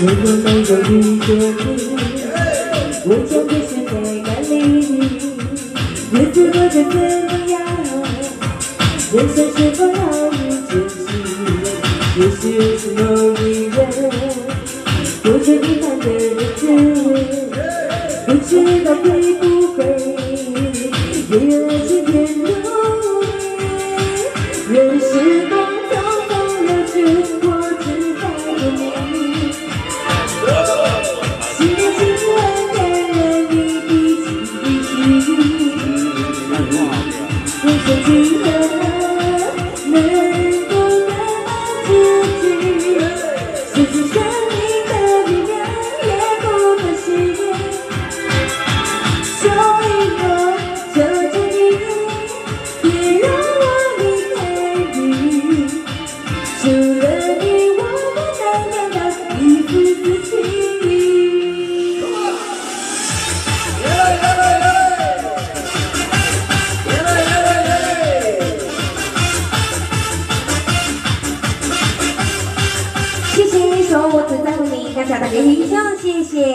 如果没有遇见你，我将会陷在感里。日子过得怎么样？人生是否好于珍惜？也许是某一人，过着遗憾的日子，不知道会不会 you. 我只在乎你，刚才打的铃声，谢谢。